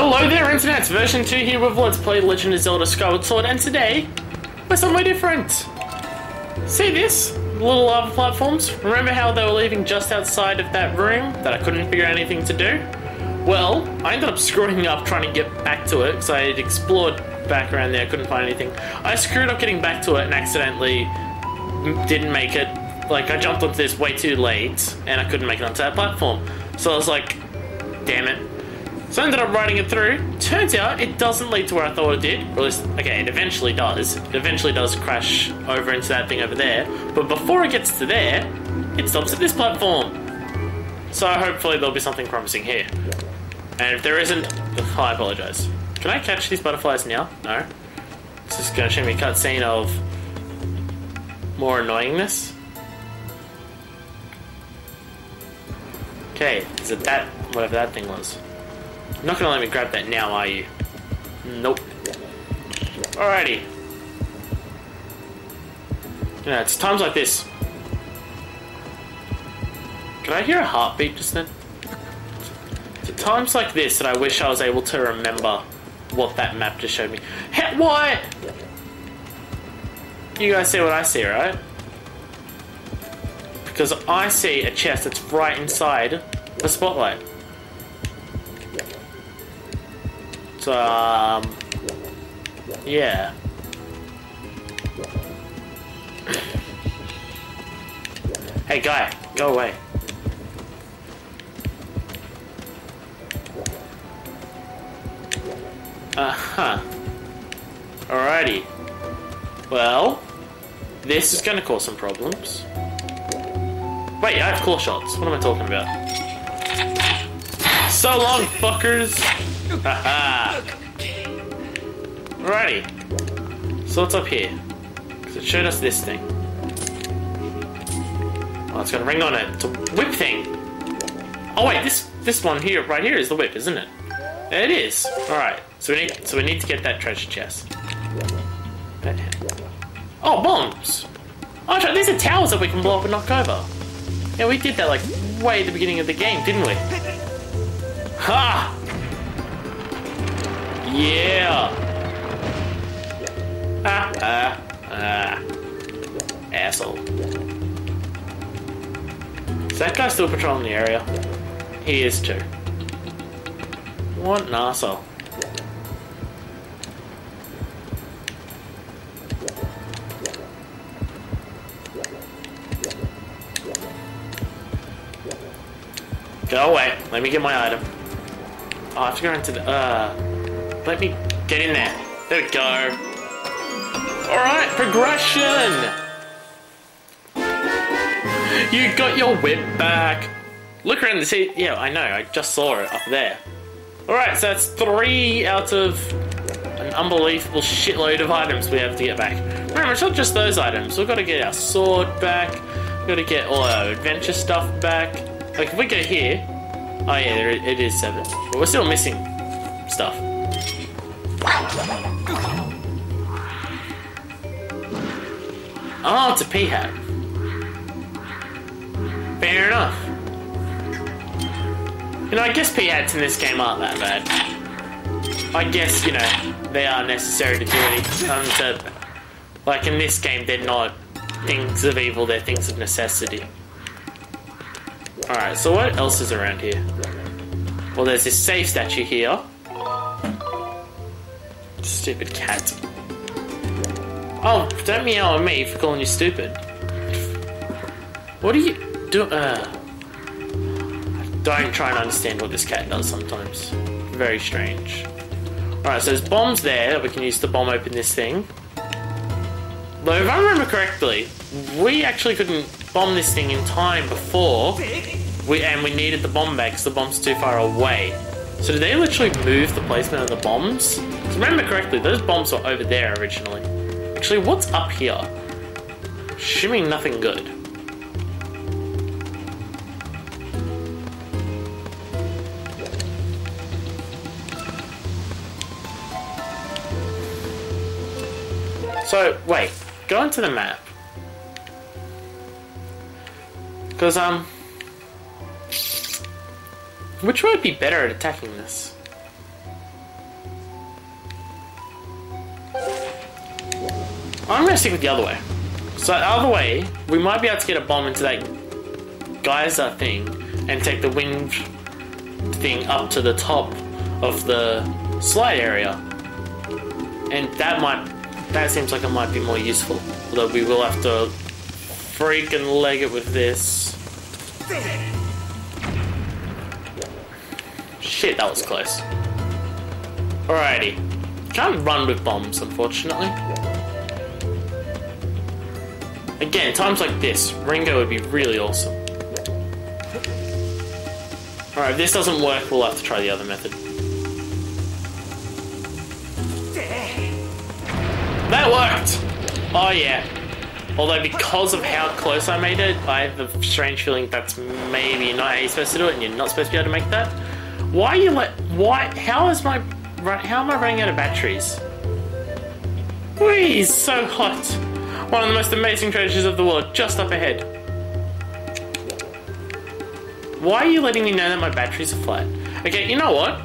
Hello there, Internet! version 2 here with Let's Play Legend of Zelda Skyward Sword, and today, we're somewhere different. See this? Little lava platforms? Remember how they were leaving just outside of that room that I couldn't figure out anything to do? Well, I ended up screwing up trying to get back to it because I had explored back around there, couldn't find anything. I screwed up getting back to it and accidentally didn't make it. Like, I jumped onto this way too late and I couldn't make it onto that platform. So I was like, damn it. So I ended up riding it through. Turns out it doesn't lead to where I thought it did. Or at least, okay, it eventually does. It eventually does crash over into that thing over there. But before it gets to there, it stops at this platform. So hopefully there'll be something promising here. And if there isn't, I apologise. Can I catch these butterflies now? No. This is going to show me a cutscene of more annoyingness. Okay, is it that, whatever that thing was? You're not gonna let me grab that now, are you? Nope. Alrighty. Know, it's times like this. Can I hear a heartbeat just then? It's times like this that I wish I was able to remember what that map just showed me. What? You guys see what I see, right? Because I see a chest that's right inside the spotlight. Um, yeah. hey, guy, go away. Uh huh. Alrighty. Well, this is gonna cause some problems. Wait, I have claw shots. What am I talking about? So long, fuckers! Alrighty. So what's up here? Because it showed us this thing. Oh, it's got a ring on it. It's a whip thing. Oh wait, this this one here, right here, is the whip, isn't it? It is. All right. So we need so we need to get that treasure chest. Oh, bombs. Oh, these are towers that we can blow up and knock over. Yeah, we did that like way at the beginning of the game, didn't we? Ha! Yeah. Ah ah ah. Asshole. Is that guy still patrolling the area? He is too. What an asshole. Go away. Let me get my item. I have to go into the. Uh. Let me get in there. There we go. Alright, progression! You got your whip back. Look around the seat. Yeah, I know. I just saw it up there. Alright, so that's three out of an unbelievable shitload of items we have to get back. Remember, it's not just those items. We've got to get our sword back. We've got to get all our adventure stuff back. Like, if we go here... Oh, yeah, it it is seven. But we're still missing stuff. Oh, it's a a Peahat. Fair enough. You know, I guess Peahats in this game aren't that bad. I guess, you know, they are necessary to do anything. Um, to, like in this game, they're not things of evil, they're things of necessity. Alright, so what else is around here? Well, there's this safe statue here. Stupid cat. Oh, don't meow at me for calling you stupid. What are you do? Uh, don't try and understand what this cat does sometimes. Very strange. Alright, so there's bombs there that we can use to bomb open this thing. Though, if I remember correctly, we actually couldn't bomb this thing in time before, we and we needed the bomb back because the bomb's too far away. So did they literally move the placement of the bombs? remember correctly, those bombs were over there originally. Actually, what's up here? Assuming nothing good. So, wait, go into the map. Because, um. Which way would be better at attacking this? I'm gonna stick with the other way. So the other way, we might be able to get a bomb into that geyser thing and take the wind thing up to the top of the slide area. And that might that seems like it might be more useful. Although we will have to freaking leg it with this. Shit, that was close. Alrighty. Can't run with bombs, unfortunately. Again, times like this, Ringo would be really awesome. Alright, if this doesn't work, we'll have to try the other method. That worked! Oh yeah. Although because of how close I made it, I have a strange feeling that's maybe not how you're supposed to do it, and you're not supposed to be able to make that. Why are you let? Why? How is my? How am I running out of batteries? Whee! So hot. One of the most amazing treasures of the world, just up ahead. Why are you letting me know that my batteries are flat? Okay, you know what?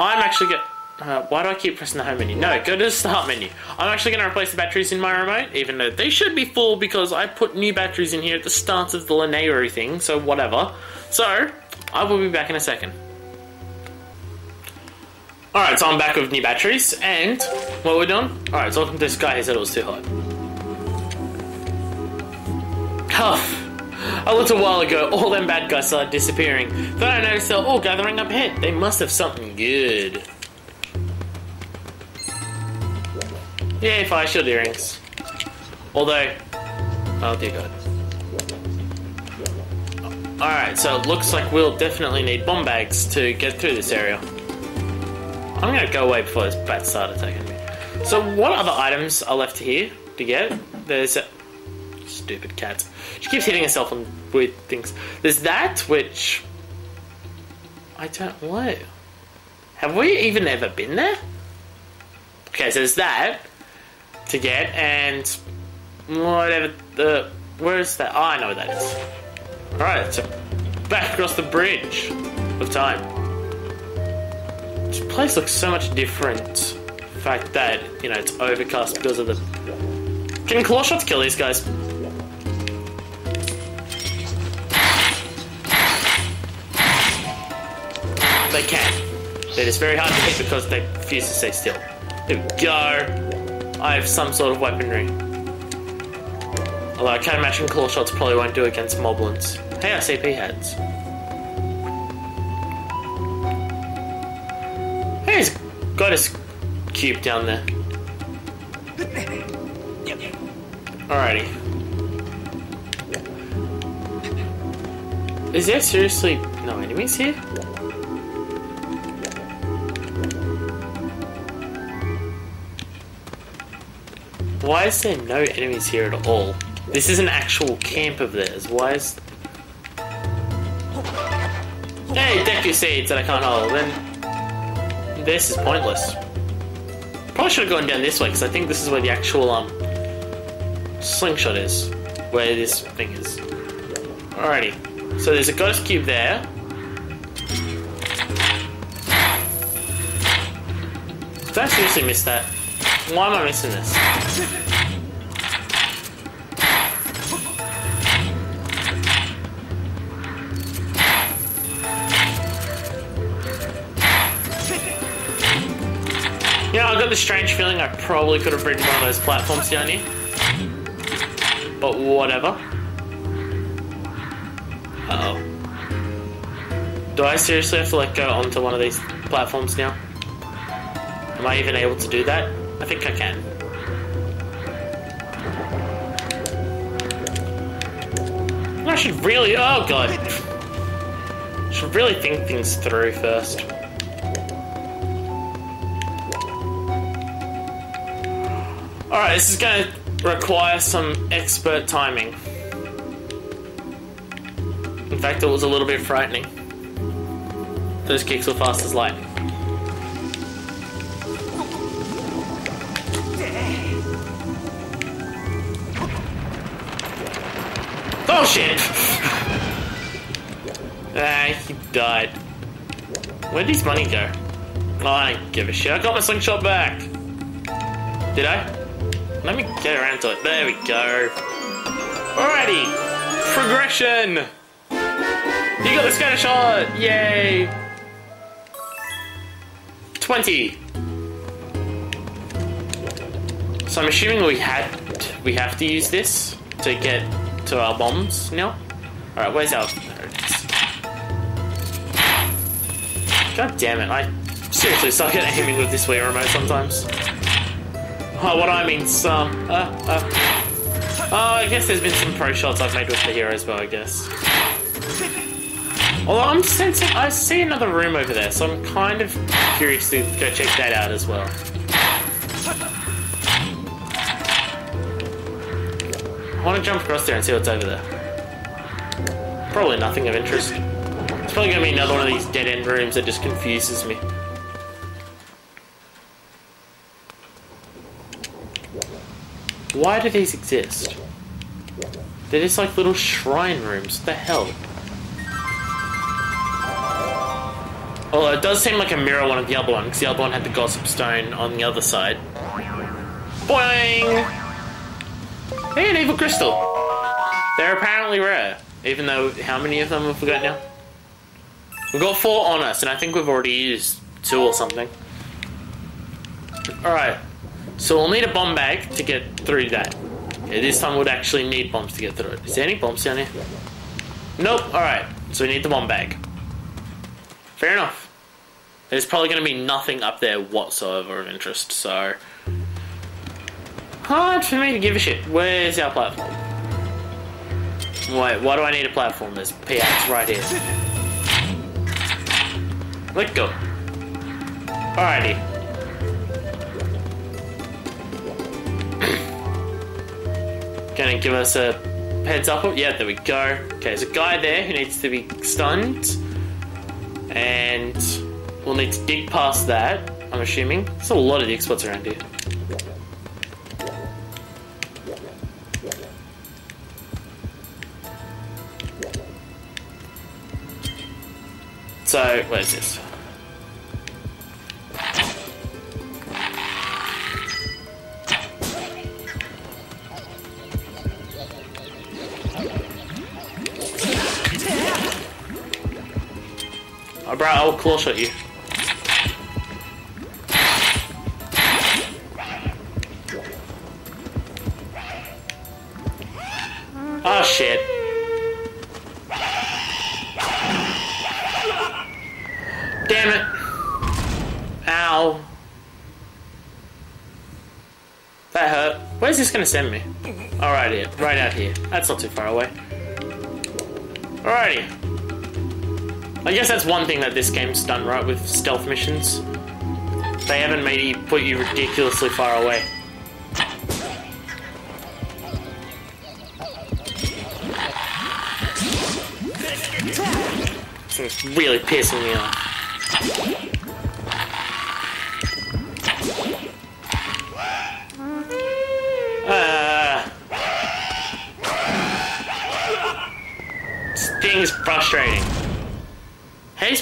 I'm actually going uh, why do I keep pressing the home menu? No, go to the start menu. I'm actually going to replace the batteries in my remote, even though they should be full because I put new batteries in here at the start of the Lanayru thing, so whatever. So, I will be back in a second. Alright, so I'm back with new batteries, and what we're doing? Alright, so welcome to this guy who said it was too hot. Huff. A little while ago, all them bad guys started disappearing. Then I noticed they're all gathering up ahead. They must have something good. Yay, fire shield earrings. Although, oh dear god. Alright, so it looks like we'll definitely need bomb bags to get through this area. I'm gonna go away before this bat starts attacking me. So what other items are left here to get? There's a... Stupid cat. She keeps hitting herself on weird things. There's that, which... I don't... What? Have we even ever been there? Okay, so there's that to get, and whatever the where's that? Oh, I know what that is. All right, so back across the bridge of time. This place looks so much different. The fact that you know it's overcast because of the. Can claw shots kill these guys? They're just very hard to hit because they refuse to stay still. There we go. I have some sort of weaponry. Although I can't imagine claw shots probably won't do against moblins. Hey, ICP heads. Hey, he's got his cube down there. Alrighty. Is there seriously no enemies here? Why is there no enemies here at all? This is an actual camp of theirs. Why is... Hey, Deku seeds that I can't hold. Then this is pointless. Probably should have gone down this way because I think this is where the actual um slingshot is. Where this thing is. Alrighty. So there's a ghost cube there. Did I seriously miss that? Why am I missing this? Know, I got this strange feeling I probably could have ridden one of those platforms down here. But whatever. Uh oh. Do I seriously have to let go onto one of these platforms now? Am I even able to do that? I think I can. I should really. Oh god. Should really think things through first. Alright, this is going to require some expert timing. In fact, it was a little bit frightening. Those kicks were fast as lightning. Oh shit! ah, he died. Where'd his money go? Oh, I give a shit. I got my slingshot back. Did I? Let me get around to it. There we go. Alrighty. Progression. You got the scatter shot. Yay. 20. So I'm assuming we had we have to use this to get to our bombs now. Alright, where's our. God damn it, I seriously suck at aiming with this Wii remote sometimes. Oh, what I mean, some. Uh, uh. Oh, I guess there's been some pro shots I've made with the heroes, but I guess. Although I'm sensing, I see another room over there, so I'm kind of curious to go check that out as well. I want to jump across there and see what's over there. Probably nothing of interest. It's probably going to be another one of these dead end rooms that just confuses me. Why do these exist? They're just like little shrine rooms. What the hell? Well, it does seem like a mirror one of the other one, because the other one had the gossip stone on the other side. Boing! Hey, an evil crystal! They're apparently rare, even though, how many of them have we got now? We've got four on us, and I think we've already used two or something. Alright, so we'll need a bomb bag to get through that. Yeah, this time we'd actually need bombs to get through it. Is there any bombs down here? Nope, alright, so we need the bomb bag. Fair enough. There's probably going to be nothing up there whatsoever of interest, so... Hard for me to give a shit. Where's our platform? Wait, why do I need a platform? There's PX right here. Let go. Alrighty. Gonna give us a heads up. Yeah, there we go. Okay, there's a guy there who needs to be stunned. And we'll need to dig past that, I'm assuming. There's a lot of dig spots around here. So, where's this? Oh, bro, I'll claw shot you. Gonna send me? Oh, right here. Right out here. That's not too far away. Alrighty. I guess that's one thing that this game's done right with stealth missions. They haven't made you put you ridiculously far away. It's really pissing me off.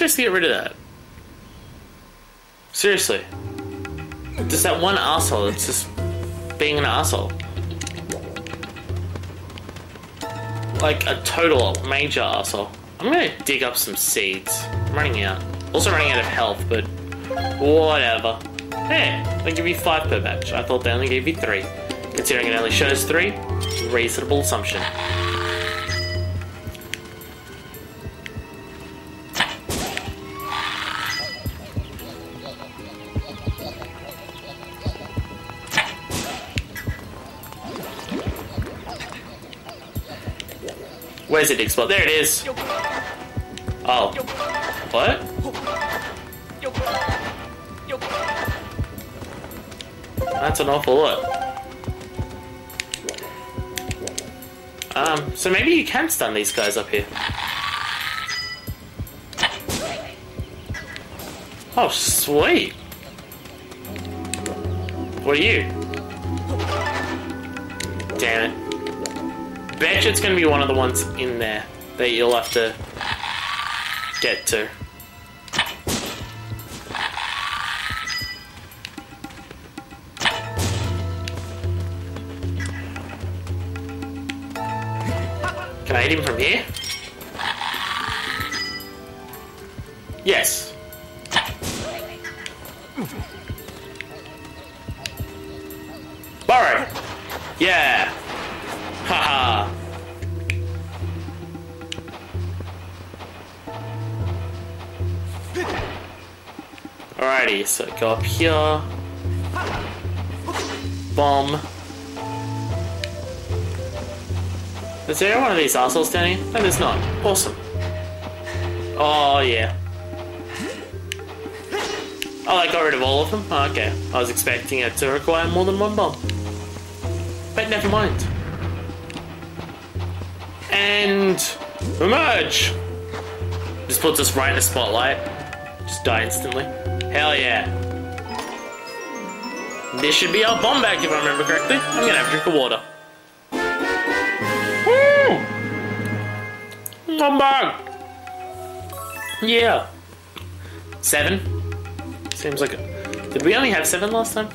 To get rid of that? Seriously. Just that one asshole that's just being an asshole. Like a total major asshole. I'm gonna dig up some seeds. I'm running out. Also running out of health, but whatever. Hey, they give you five per batch. I thought they only gave you three. Considering it only shows three, reasonable assumption. Where's it explode? There it is. Oh. What? That's an awful lot. Um, so maybe you can stun these guys up here. Oh, sweet. What are you? Damn it bet it's going to be one of the ones in there that you'll have to get to. Can I hit him from here? Go up here. Bomb. Is there one of these assholes down here? No, there's not. Awesome. Oh, yeah. Oh, I got rid of all of them? Oh, okay. I was expecting it to require more than one bomb. But never mind. And... Emerge! This puts us right in the spotlight. Just die instantly. Hell yeah. This should be our bomb bag if I remember correctly. I'm gonna have a drink of water. Woo! Bomb bag! Yeah. Seven? Seems like a... Did we only have seven last time?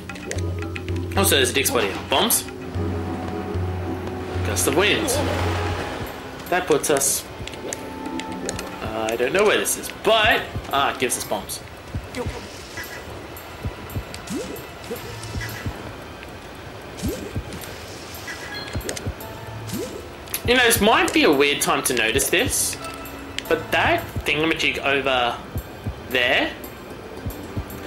Also, there's a dick spot here. Bombs? Gust of wind. That puts us... Uh, I don't know where this is, but... Ah, it gives us bombs. You know, this might be a weird time to notice this, but that thingamajig over there,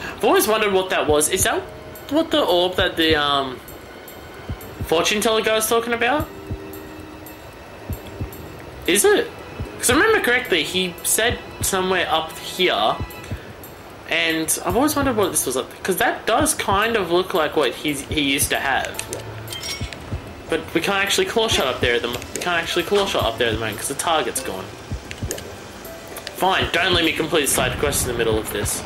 I've always wondered what that was. Is that what the orb that the um, fortune teller guy was talking about? Is it? Because I remember correctly, he said somewhere up here, and I've always wondered what this was up because that does kind of look like what he's, he used to have. But we can't actually claw shot up there at the mo- we can't actually claw shot up there at the moment because the target's gone. Fine, don't let me complete side quest in the middle of this.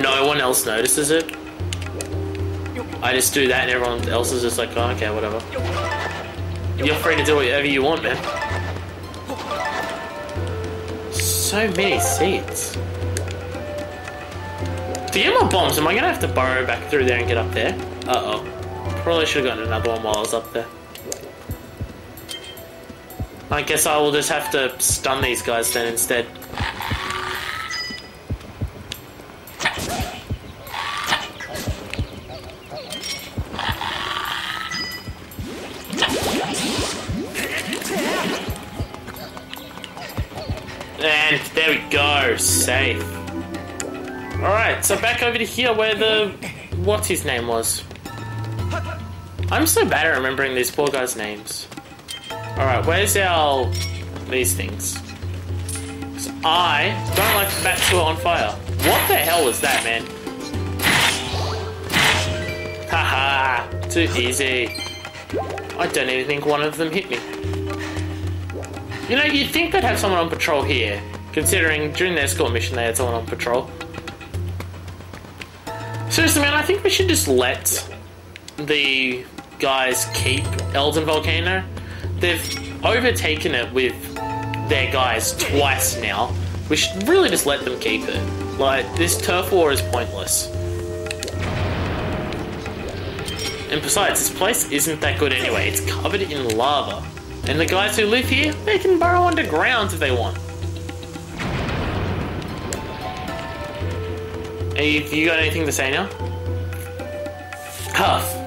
No one else notices it. I just do that and everyone else is just like, oh, okay, whatever. You're free to do whatever you want, man. So many seats. Get more bombs, am I gonna have to burrow back through there and get up there? Uh-oh. Probably should have gotten another one while I was up there. I guess I will just have to stun these guys then instead. And there we go, safe. Alright, so back over to here where the... What's his name was? I'm so bad at remembering these poor guys' names. Alright, where's our... These things? I don't like the bats who are on fire. What the hell was that, man? Haha, too easy. I don't even think one of them hit me. You know, you'd think they'd have someone on patrol here, considering during their escort mission they had someone on patrol. Seriously, man, I think we should just let the guys keep Eldin Volcano. They've overtaken it with their guys twice now. We should really just let them keep it. Like, this turf war is pointless. And besides, this place isn't that good anyway. It's covered in lava. And the guys who live here, they can burrow underground if they want. Hey, you got anything to say now? Huff.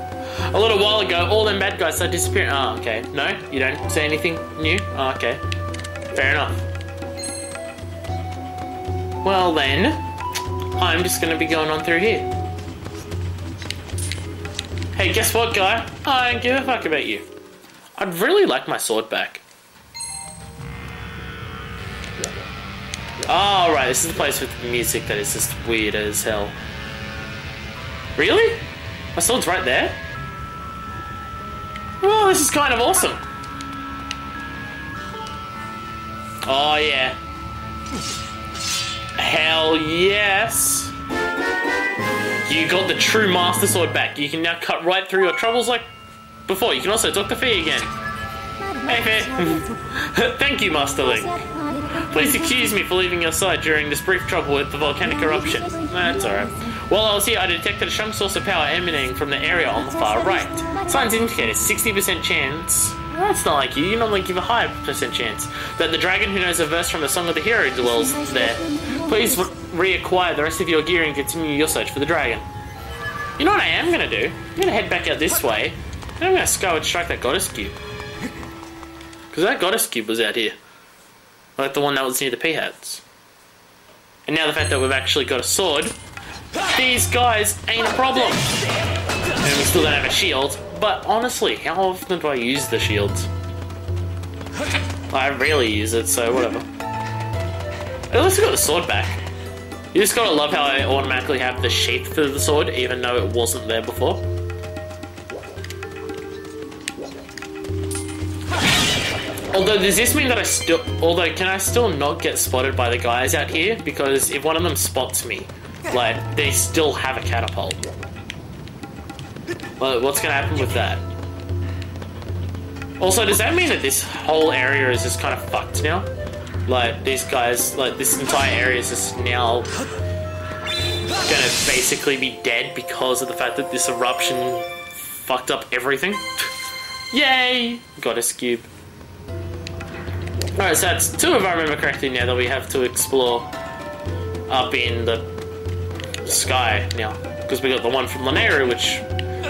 A little while ago, all them bad guys started disappearing. Oh, okay. No? You don't say anything new? Oh, okay. Fair enough. Well then, I'm just gonna be going on through here. Hey, guess what, guy? I don't give a fuck about you. I'd really like my sword back. Oh, right, this is the place with the music that is just weird as hell. Really? My sword's right there? Oh, this is kind of awesome. Oh, yeah. Hell yes. You got the true Master Sword back. You can now cut right through your troubles like before. You can also talk to Fi again. Hey, Fi. Thank you, Master Link. Please excuse me for leaving your side during this brief trouble with the volcanic eruption. That's alright. While I was here, I detected a strong source of power emanating from the area on the far right. Signs indicate a 60% chance. That's not like you. You normally give a higher percent chance that the dragon who knows a verse from the Song of the Hero dwells there. Please re- reacquire the rest of your gear and continue your search for the dragon. You know what I am gonna do? I'm gonna head back out this way, and I'm gonna scour skyward strike that goddess cube. Because that goddess cube was out here. Like the one that was near the Peahats. And now the fact that we've actually got a sword, these guys ain't a problem. And we still don't have a shield, but honestly, how often do I use the shields? I rarely use it, so whatever. At least I got the sword back. You just gotta love how I automatically have the shape for the sword, even though it wasn't there before. Although, does this mean that I still... Although, can I still not get spotted by the guys out here? Because if one of them spots me, like, they still have a catapult. Well, what's gonna happen with that? Also, does that mean that this whole area is just kind of fucked now? Like, these guys, like, this entire area is just now gonna basically be dead because of the fact that this eruption fucked up everything? Yay! Goddess cube. Alright, so that's two if I remember correctly now that we have to explore up in the sky now. Because we got the one from Lanayru, which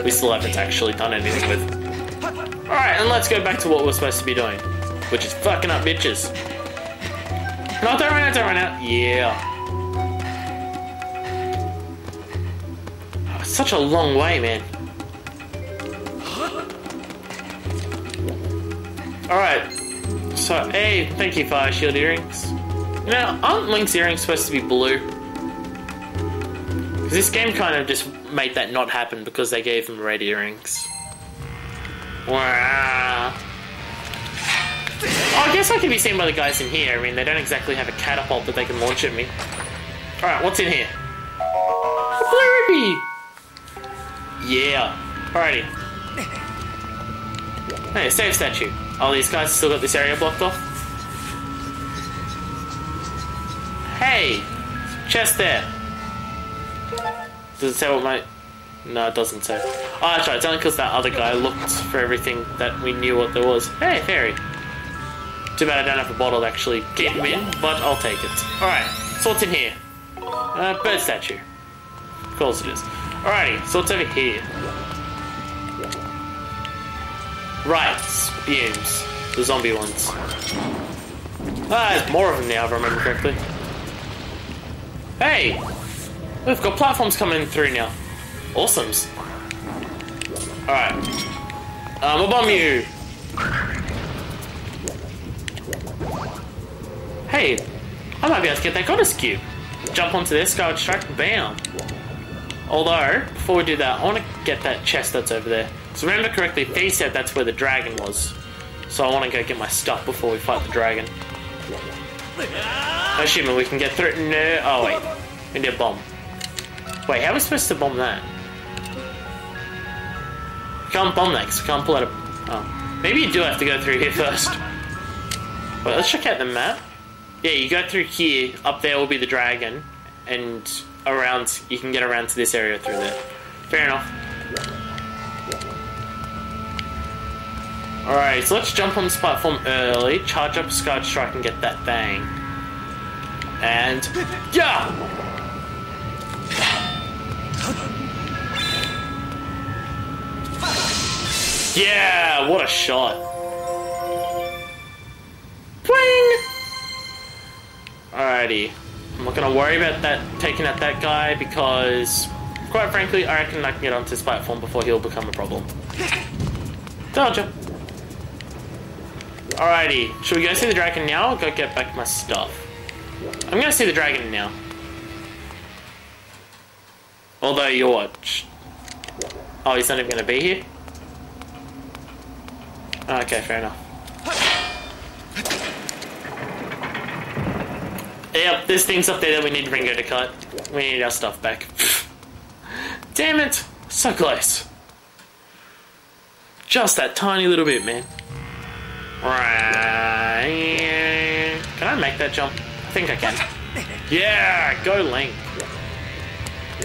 we still haven't actually done anything with. Alright, and let's go back to what we're supposed to be doing. Which is fucking up bitches. No, don't run out, don't run out. Yeah. Oh, such a long way, man. Alright, so, hey, thank you, Fire Shield earrings. Now, aren't Link's earrings supposed to be blue? This game kind of just made that not happen because they gave him red earrings. Wow. Oh, I guess I can be seen by the guys in here. I mean, they don't exactly have a catapult that they can launch at me. Alright, what's in here? Ruby! Yeah. Alrighty. Hey, save statue. Oh, these guys still got this area blocked off? Hey! Chest there. Does it say what my... No, it doesn't say. Oh, that's right. It's only because that other guy looked for everything that we knew what there was. Hey, fairy. Too bad I don't have a bottle to actually get him in, but I'll take it. Alright, so what's in here? Uh, bird statue. Of course it is. Alrighty, so what's over here? Right, spumes. The zombie ones. Ah, there's more of them now, if I remember correctly. Hey! We've got platforms coming through now. Awesomes. Alright. Um, I'll bomb you! Hey! I might be able to get that goddess cube. Jump onto this, go extract, bam! Although, before we do that, I want to get that chest that's over there. So remember correctly, Fi said that's where the dragon was. So I want to go get my stuff before we fight the dragon. Assuming we can get through. No. Oh wait, we need a bomb. Wait, how are we supposed to bomb that? Can't bomb that because we can't pull out a. Oh, maybe you do have to go through here first. Wait, let's check out the map. Yeah, you go through here. Up there will be the dragon, and around you can get around to this area through there. Fair enough. Alright, so let's jump on this platform early, charge up Sky Strike and get that bang. And... Yeah! Yeah! What a shot! Pling! Alrighty. I'm not gonna worry about that taking out that guy because, quite frankly, I reckon I can get onto this platform before he'll become a problem. Told. Alrighty, should we go see the dragon now or go get back my stuff? I'm gonna see the dragon now. Although you watch. Oh, he's not even gonna be here? Ah, okay, fair enough. Yep, there's things up there that we need Ringo to cut. We need our stuff back. Damn it! So close. Just that tiny little bit, man. Right. Can I make that jump? I think I can. Yeah, go Link.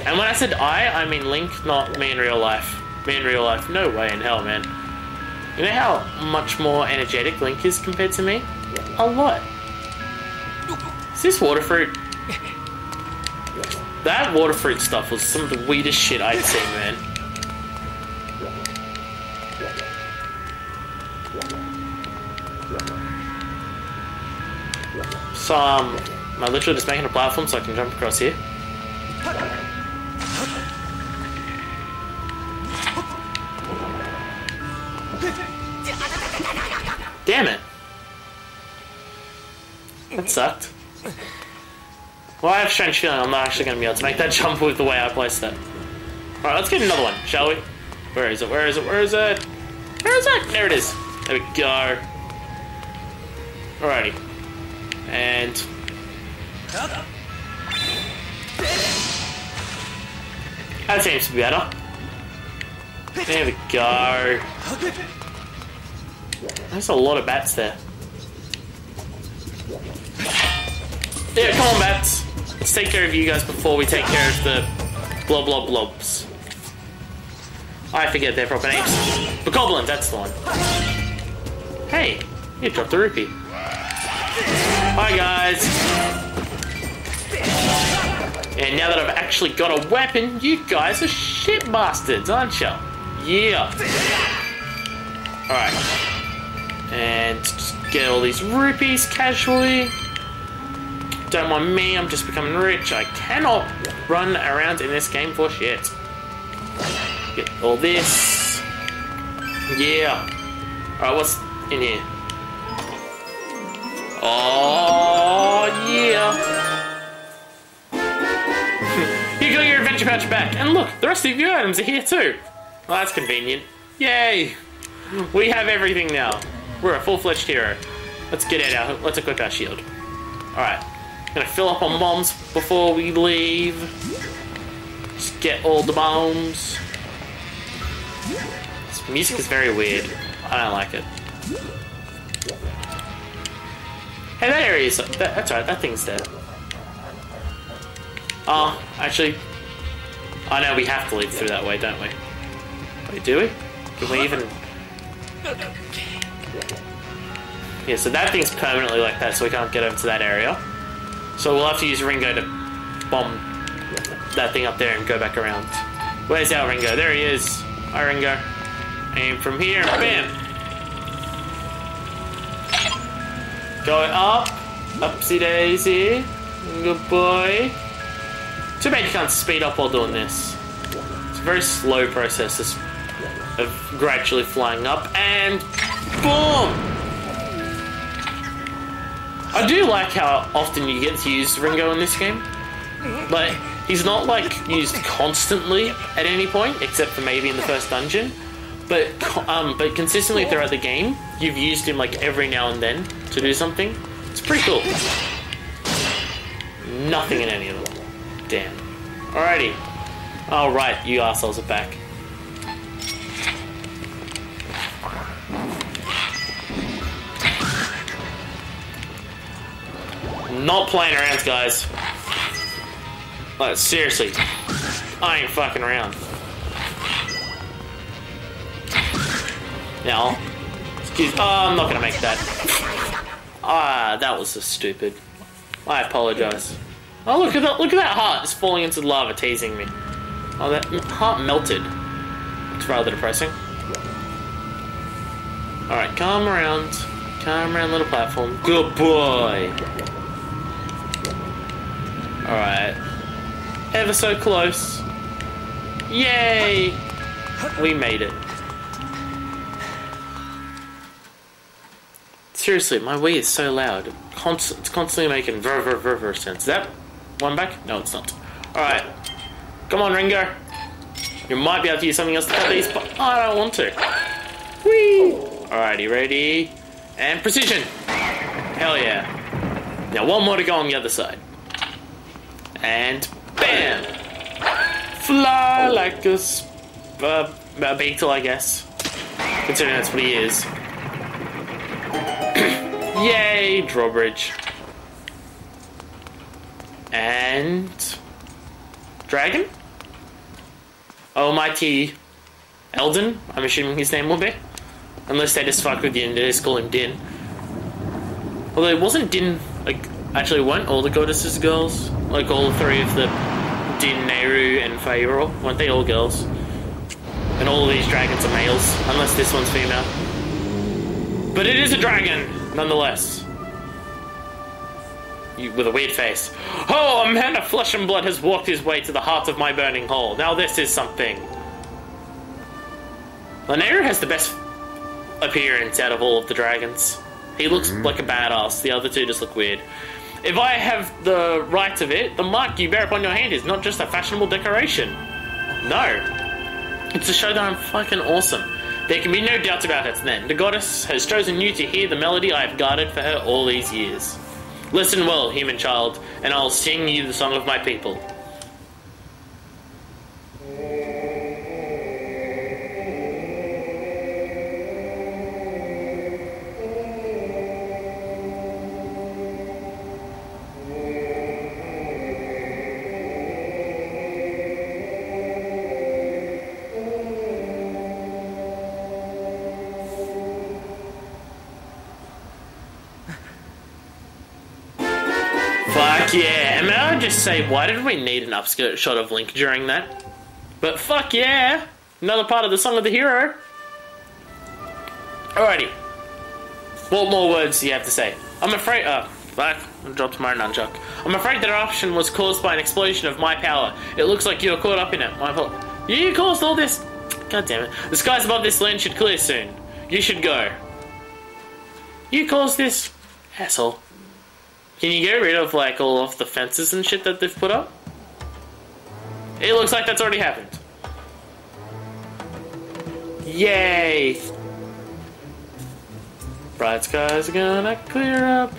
And when I said I, I mean Link, not me in real life. Me in real life, no way in hell, man. You know how much more energetic Link is compared to me? A lot. Is this water fruit? That water fruit stuff was some of the weirdest shit I've seen, man. So, um, am I literally just making a platform so I can jump across here? Sucked. Well, I have a strange feeling I'm not actually going to be able to make that jump with the way I placed it. Alright, let's get another one, shall we? Where is it? Where is it? Where is it? Where is it? There it is. There we go. Alrighty. And... That seems to be better. There we go. There's a lot of bats there. Yeah, come on, bats. Let's take care of you guys before we take care of the blob blob blobs. I forget their proper names. The goblins, that's the one. Hey, you dropped a rupee. Hi guys. And now that I've actually got a weapon, you guys are shit bastards, aren't you? Yeah. Alright. And just get all these rupees casually. Don't mind me, I'm just becoming rich. I cannot run around in this game for shit. Get all this. Yeah. Alright, what's in here? Oh, yeah. you got your adventure pouch back. And look, the rest of your items are here too. Well, that's convenient. Yay. We have everything now. We're a full-fledged hero. Let's get out let's equip our shield. Alright. Gonna fill up on bombs before we leave. Just get all the bombs. This music is very weird. I don't like it. Hey, that area is... That, that's right, that thing's there. Oh, actually... I know we have to leave through that way, don't we? Wait, do we? Can we even... Yeah, so that thing's permanently like that, so we can't get over to that area. So we'll have to use Ringo to bomb that thing up there and go back around. Where's our Ringo? There he is. Hi, Ringo. Aim from here. Bam! Go up. Upsy daisy. Good boy. Too bad you can't speed up while doing this. It's a very slow process of gradually flying up and boom! I do like how often you get to use Ringo in this game. Like, he's not like used constantly at any point, except for maybe in the first dungeon. But um, but consistently throughout the game, you've used him like every now and then to do something. It's pretty cool. Nothing in any of them. Damn. Alrighty. All right, you assholes are back. Not playing around, guys. Like, seriously. I ain't fucking around. Now, excuse. Oh, I'm not gonna make that. Ah, that was so stupid. I apologize. Oh, look at that! Look at that heart just falling into the lava, teasing me. Oh, that heart melted. It's rather depressing. All right, come around, come around, little platform. Good boy. All right, ever so close. Yay! We made it. Seriously, my Wii is so loud. Const- it's constantly making ver ver ver ver sense. Is that one back? No, it's not. Alright. Come on, Ringo. You might be able to use something else to cut these, but I don't want to. Whee! Alrighty, ready. And precision! Hell yeah. Now one more to go on the other side. And bam! Fly like a, uh, a beetle, I guess. Considering that's what he is. Yay, drawbridge. And dragon? Almighty Eldin, I'm assuming his name will be. Unless they just fuck with you and they just call him Din. Although it wasn't Din, like, actually weren't all the goddesses girls? Like all three of the Din, Nayru, and Farore, weren't they all girls? And all of these dragons are males, unless this one's female. But it is a dragon, nonetheless. You, with a weird face. Oh, a man of flesh and blood has walked his way to the heart of my burning hole. Now this is something. Lanayru has the best appearance out of all of the dragons. He looks mm-hmm. like a badass. The other two just look weird. If I have the right of it, the mark you bear upon your hand is not just a fashionable decoration. No. It's to show that I'm fucking awesome. There can be no doubt about it then. The goddess has chosen you to hear the melody I have guarded for her all these years. Listen well, human child, and I'll sing you the song of my people. Fuck yeah. And may I just say, why did we need an upskirt shot of Link during that? But fuck yeah. Another part of the Song of the Hero. Alrighty. What more words do you have to say? I'm afraid. Uh, fuck. I dropped my nunchuck. I'm afraid that our option was caused by an explosion of my power. It looks like you're caught up in it. My fault. You caused all this. God damn it. The skies above this land should clear soon. You should go. You caused this. Asshole. Can you get rid of like all of the fences and shit that they've put up? It looks like that's already happened. Yay! Bright skies gonna clear up.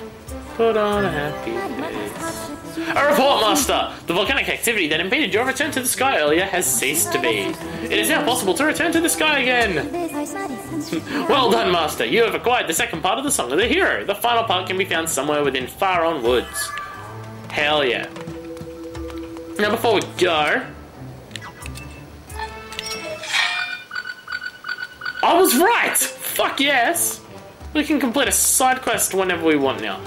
Put on a happy face. A report, Master! The volcanic activity that impeded your return to the sky earlier has ceased to be. It is now possible to return to the sky again. well done, Master. You have acquired the second part of the Song of the Hero. The final part can be found somewhere within Faron Woods. Hell yeah. Now, before we go, I was right! Fuck yes! We can complete a side quest whenever we want now.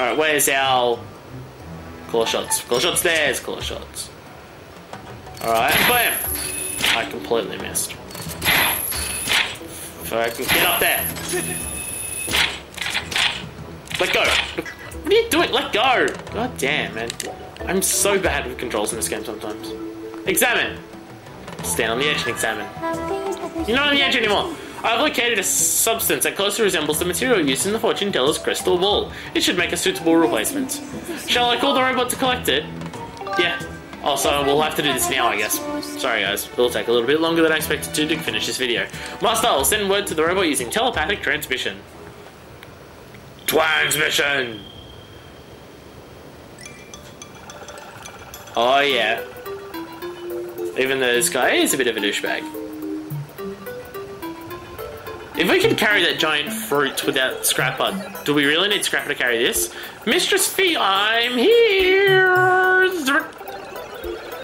Alright, where's our claw shots? Claw shots, there's claw shots. Alright, bam! I completely missed. Fuck, get up there! Let go! What are you doing? Let go! God damn, man. I'm so bad with controls in this game sometimes. Examine! Stand on the edge and examine. You're not on the edge anymore! I've located a substance that closely resembles the material used in the fortune teller's crystal ball. It should make a suitable replacement. Shall I call the robot to collect it? Yeah. Also, we'll have to do this now, I guess. Sorry guys, it'll take a little bit longer than I expected to to finish this video. Master, I'll send word to the robot using telepathic transmission. Transmission! Oh yeah. Even though this guy is a bit of a douchebag. If we can carry that giant fruit without Scrapper, uh, do we really need Scrapper to carry this? Mistress Fi, I'm here!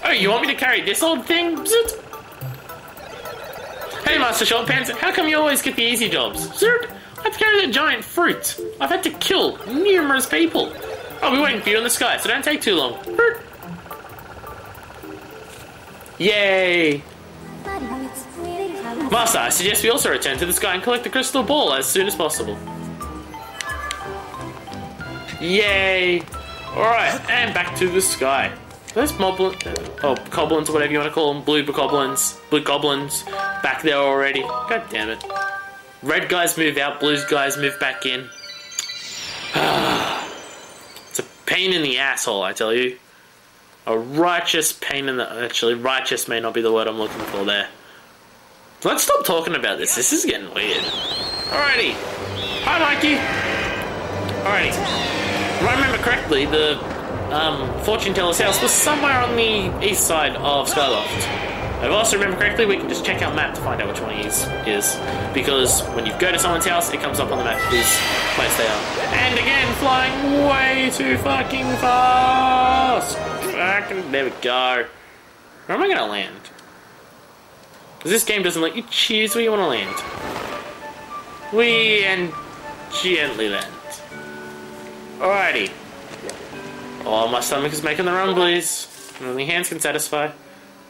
Oh, you want me to carry this old thing? Zit. Hey, Master Short Pants, how come you always get the easy jobs? Zert, I have to carry that giant fruit. I've had to kill numerous people. I'll be waiting for you in the sky, so don't take too long. Yay! Master, I suggest we also return to the sky and collect the crystal ball as soon as possible. Yay! Alright, and back to the sky. Those moblin, oh, goblins, whatever you want to call them, blue goblins, blue goblins, back there already. God damn it. Red guys move out, blue guys move back in. it's a pain in the asshole, I tell you. A righteous pain in the... Actually, righteous may not be the word I'm looking for there. Let's stop talking about this. This is getting weird. Alrighty. Hi, Mikey. Alrighty. If I remember correctly, the um, fortune teller's house was somewhere on the east side of Skyloft. If I also remember correctly, we can just check our map to find out which one he is, is. Because when you go to someone's house, it comes up on the map whose place they are. And again, flying way too fucking fast! There we go. Where am I gonna land? Because this game doesn't let you choose where you want to land. We and gently land. Alrighty. Oh, my stomach is making the rumblies. Only hands can satisfy.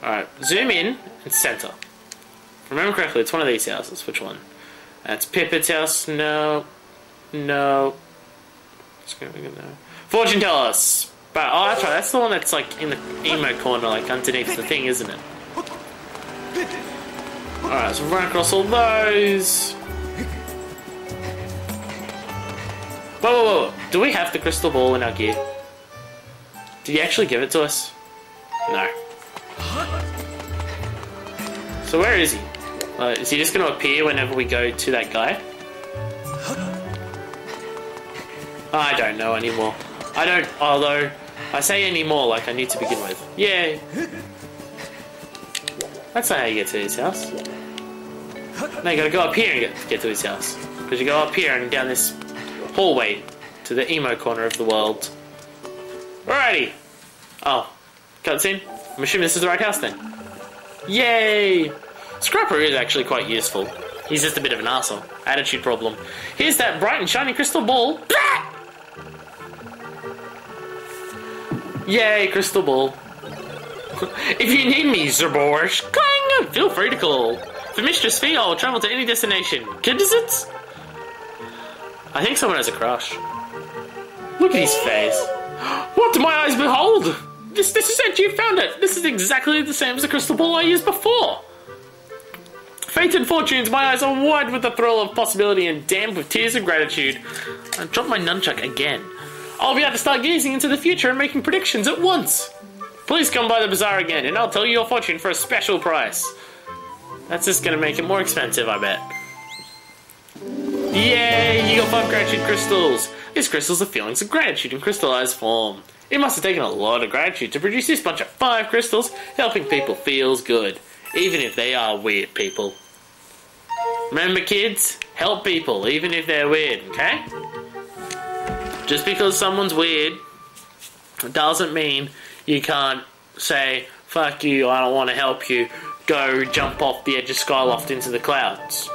Alright, zoom in and center. Remember correctly, it's one of these houses. Which one? That's Pipit's house. No. No. Fortune tell us. But oh, that's right. That's the one that's like in the emo corner, like underneath the thing, isn't it? Alright, so run across all those. Whoa, whoa, whoa. Do we have the crystal ball in our gear? Did he actually give it to us? No. So where is he? Uh, is he just going to appear whenever we go to that guy? I don't know anymore. I don't, although I say anymore like I need to begin with. Yay! That's not how you get to his house. No, you gotta go up here and get, get to his house. Because you go up here and down this hallway to the emo corner of the world. Alrighty! Oh, cutscene? I'm assuming this is the right house then. Yay! Scrapper is actually quite useful. He's just a bit of an asshole. Attitude problem. Here's that bright and shiny crystal ball. Yay, crystal ball. if you need me, Zerborsh, clang, feel free to call. For Mistress Fi, I will travel to any destination. Kidizits? I think someone has a crush. Look at his face. What do my eyes behold? This, this is it, you found it. This is exactly the same as the crystal ball I used before. Fate and fortunes, my eyes are wide with the thrill of possibility and damned with tears of gratitude. I dropped my nunchuck again. I'll be able to start gazing into the future and making predictions at once. Please come by the bazaar again, and I'll tell you your fortune for a special price. That's just gonna make it more expensive, I bet. Yay, you got five gratitude crystals. These crystals are feelings of gratitude in crystallized form. It must have taken a lot of gratitude to produce this bunch of five crystals. Helping people feels good, even if they are weird people. Remember, kids, help people, even if they're weird, okay? Just because someone's weird doesn't mean you can't say, fuck you, I don't want to help you, go jump off the edge of Skyloft into the clouds.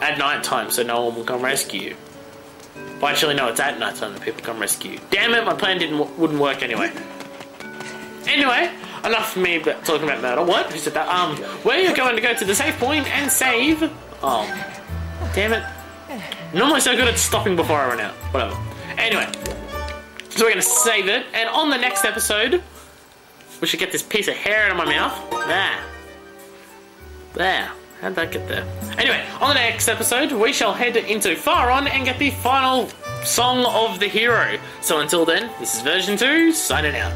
At night time, so no one will come rescue you. Well, actually, no, it's at night time that people come rescue you. Damn it, my plan didn't wouldn't work anyway. Anyway, enough for me talking about murder. What? Who said that? Um, where are going to go to the safe point and save? Oh, damn it. Normally so good at stopping before I run out. Whatever. Anyway, so we're to save it, and on the next episode, we should get this piece of hair out of my mouth. There. There. How'd that get there? Anyway, on the next episode, we shall head into Faron and get the final song of the hero. So until then, this is version 2, signing out.